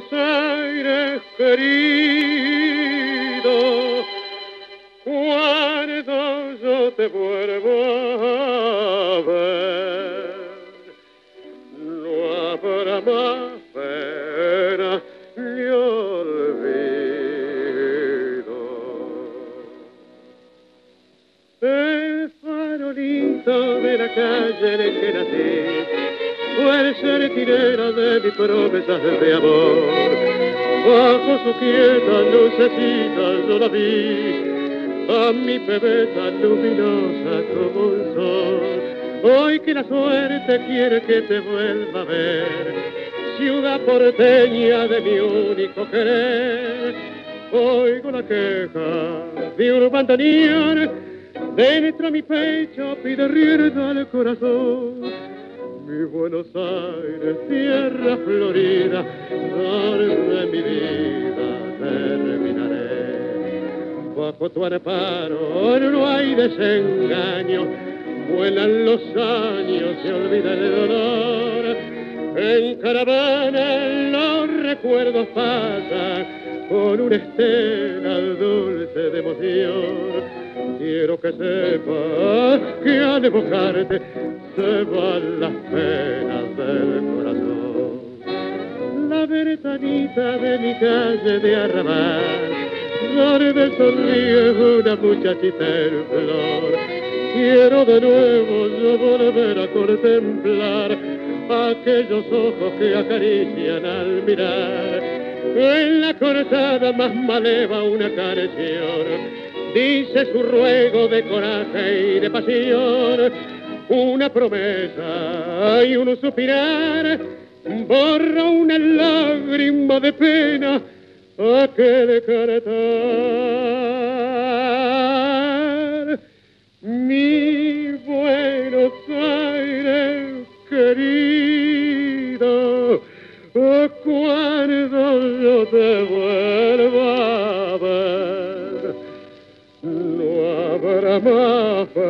Buenos Aires querido, cuando yo te vuelvo a ver, no habrá más de mis promesas de amor. Bajo su quieta lucecita yo la vi, a mi bebé tan luminosa como un sol. Hoy que la suerte quiere que te vuelva a ver, ciudad porteña de mi único querer. Oigo la queja de un bandoneón, dentro mi pecho pide rienda al corazón mi Buenos Aires, tierra florida, donde mi vida terminaré. Bajo tu amparo no hay desengaño, vuelan los años, se olvida el dolor. En caravana los recuerdos pasan con una estela dulce de emoción. Quiero que sepas que al evocarte se van las penas del corazón. La ventanita de mi calle de arrabal, donde sonríe una muchachita en flor. Quiero de nuevo yo volver a contemplar aquellos ojos que acarician al mirar. En la cortada más maleva una canción dice su ruego de coraje y de pasión, una promesa y un suspirar, borra una lágrima de pena aquel canetar. Mi Buenos Aires querido, Baba.